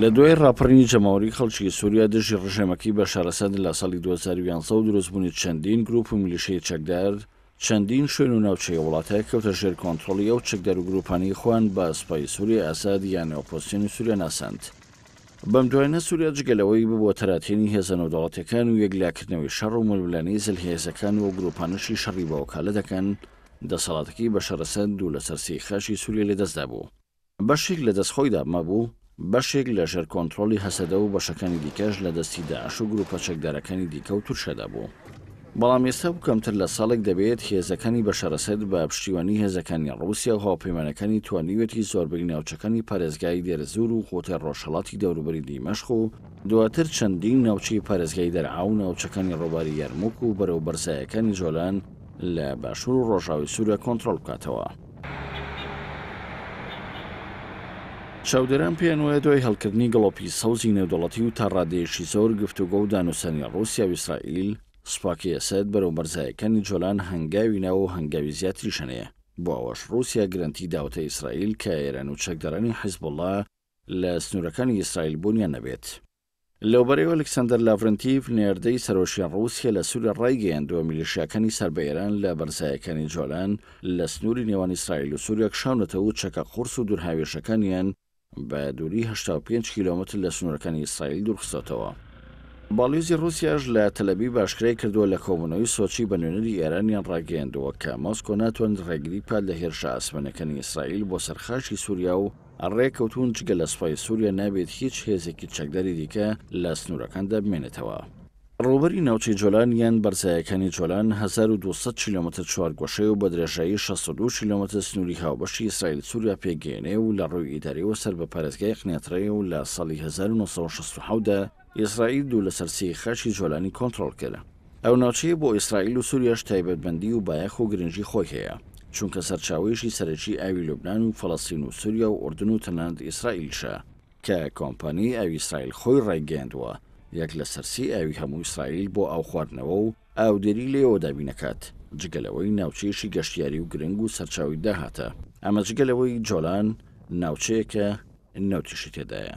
لە دوای ڕاپەڕینی جەماوەری خەڵکی سووریا دژی ڕژێمەکەی بەشار ئەسەد لە ساڵی 2011 و دروستبوونی چەندین گروپ و میلیشیای چەکدار، چەندین شوێن و ناوچەی وڵاتە کەوتە ژێر کۆنترۆڵی ئەو چەکدار و گروپانەی خۆیان بە سوپای سووریای ئەسەد یان ئۆپۆزسیۆنی سووریا ناساند. بەم دوایینە سووریا جگە لەوەی ببووە تەراتێنی هێزە نێودەوڵەتییەکان و یەکلاکردنەوەی شەڕ و ململانێی زلهێزەکان و ئەو گروپانەشی شەڕی بەوەکالە دەکەن، دەسەڵاتەکەی بەشار ئەسەد دوو لەسەر سێی خاکی سووریا لەدەستدابوو. بەشێک لە دەست خۆیدا مەبوو، بەشێک لە ژێر کۆنترۆڵی هەسەدە و بەشەکانی دیکەش لە دەستی داعش و گروپە چەکدارەکانی دیکە و تورکەدا بوو. بەڵام ئێستا و کەمتر لە ساڵێک دەبێت هێزەکانی بەشار ئەسەد بە پشتیوانی هێزەکانی ڕووسیا و هاوپەیمانەکانی توانیوێتی زۆربەی ناوچەکانی پارێزگای دێرزوور و غوتەی ڕۆژهەڵاتی دەوروبەری دیمەشق و دواتر چەندین ناوچەی پارێزگای دەرعا و ناوچەکانی ڕووباری یەرموک و بەرەو بەرزایەکانی جۆلان لە باشوور و ڕۆژاوای سووریا کۆنترۆڵ بکاتەوە. چاودێران پێیان وایە دوای هەڵکردنی گڵۆپی سەوزی نێودەوڵەتی و تا ڕادەیەکی زۆر گفتوگۆ و دانوستانی ڕووسیا و ئیسرائیل، سوپاکەی ئەسەد بەرەو بەرزایەکانی جۆلان هەنگاوی ناوە و هەنگاوی زیاتریش هەنێ، بۆ ئەوەش ڕووسیا گرەنتی داوەتە ئیسرائیل کە ئێران و چەکدارانی حیزبوڵڵا لە سنوورەکانی ئیسرائیل بوونیان نەبێت. لەوبارەیەوە ئەلکسەندەر لاڤرنتیڤ، نێردەی سەرۆکی ڕووسیا لە سووریا ڕایگەیاندووە، میلیشیاکانی سەر بە ئێران لە بەرزایەکانی جۆلان لە سنووری نێوان ئیسرائیل و سووریا کشاونەتەوە و چەکە قوورس و دوورهاوێژەکانیان بە دووریی هەشتا و پێنج کیلۆمەتر لە سنوورەکانی ئیسرائیل دوورخستۆتەوە. باڵیۆزی ڕووسیاش لە تەلەبیب ئاشکرای کردووە، لە کۆبوونەوەی سۆچی بە نوێنەری ئێرانیان ڕاگەیاندووە کە مۆسکۆ ناتوانێت ڕێگری بکات لە هێرشە ئاسمانییەکانی ئیسرائیل بۆ سەر خاکی سووریا و ڕێک کەوتوون جگە لە سوپای سوریا نابێت هیچ هێزێکی چەکداری دیکە لە سنوورەکاندا بمێنێتەوە. ڕووبەری ناوچەی جۆلان یان بەرزایەکانی جۆلان هەزار و دوو سەد کیلۆمەتر چوارگۆشەیە و بە درێژایی شەست و دوو کیلۆمەتر سنووری هاوبەشی ئیسرائیل سوریا پێکگەیەنێ و لە ڕووی ئیداریەوە سەر بە پارێزگای قنێترەیە و لە ساڵی هەزار و نۆ سەد و شەست و حەوت دا ئیسرائیل دوو لەسەر سێی خاکی جۆلانی کۆنترۆڵ کرد. ئەو ناوچەیە بۆ ئیسرائیل و سوریاش تایبەتمەندی و بایەخ و گرنگی خۆی هەیە، چونکە سەرچاوەیەکی سەرەکی ئاوی لوبنان و فەڵەستین و سوریا و ئوردن و تەنانەت ئیسرائیلیشە، کە کۆمپانیای ئاوی ئیسرائیل خۆی ڕایگەیاندووە یەک لەسەر سێی ئاوی هەموو ئیسرائیل بۆ ئاو خواردنەوە و ئاودێری لێیەوە دابین ئەکات، جگە لەوەی ناوچەیەکی گەشتیاری و گرنگ و سەرچاوەی داهاتە. ئەمە جگە لەوەی جۆلان ناوچەیەکە نەوتیشی تێدایە.